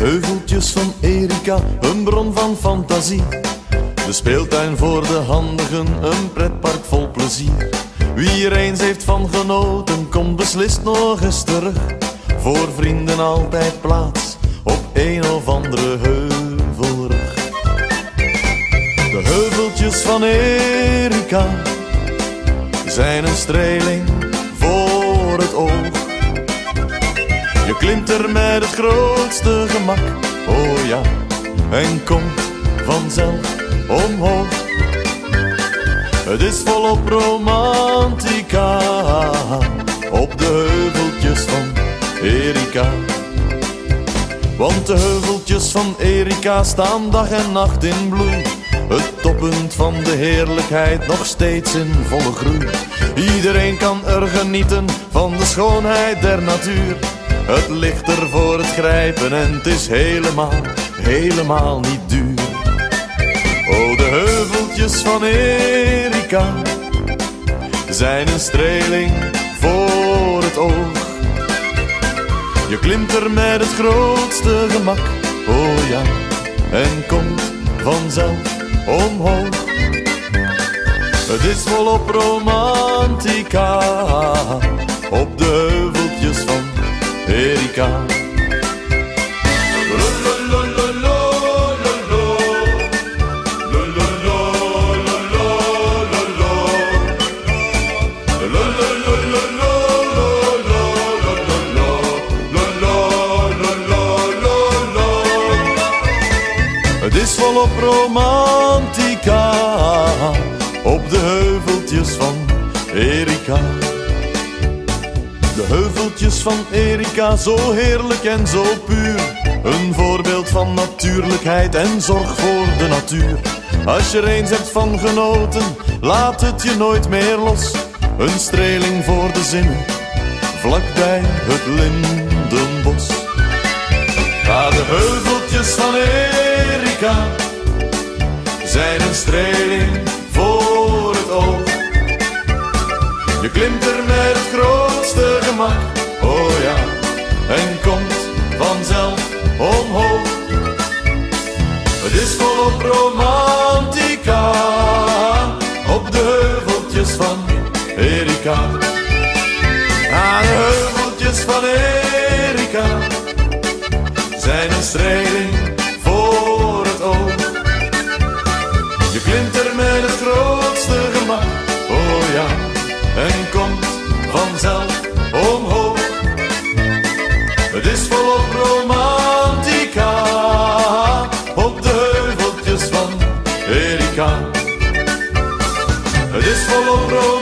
heuveltjes van Erika, een bron van fantasie. De speeltuin voor de handigen, een pretpark vol plezier. Wie er eens heeft van genoten, komt beslist nog eens terug. Voor vrienden altijd plaats, op een of andere heuvelrug. De heuveltjes van Erika zijn een streling voor het oog. Klimt er met het grootste gemak, oh ja, en komt vanzelf omhoog. Het is volop romantica op de heuveltjes van Erika. Want de heuveltjes van Erika staan dag en nacht in bloei. Het toppunt van de heerlijkheid nog steeds in volle groei. Iedereen kan er genieten van de schoonheid der natuur. Het ligt er voor het grijpen en het is helemaal, helemaal niet duur. Oh, de heuveltjes van Erika zijn een streling voor het oog. Je klimt er met het grootste gemak, oh ja, en komt vanzelf omhoog. Het is volop romantica Erika. Het is volop romantica op de heuveltjes van Erika. Heuveltjes van Erika, zo heerlijk en zo puur. Een voorbeeld van natuurlijkheid en zorg voor de natuur. Als je er eens hebt van genoten, laat het je nooit meer los. Een streling voor de zinnen, vlakbij het lindenbos. Ga de heuveltjes van Erika zijn een streling voor het oog. Je klimt er met het grootste gemak, oh ja, en komt vanzelf omhoog. Het is volop romantica op de heuveltjes van Erika. Aan de heuveltjes van Erika zijn een streling omhoog. Het is volop romantica op de heuveltjes van Erika. Het is volop romantica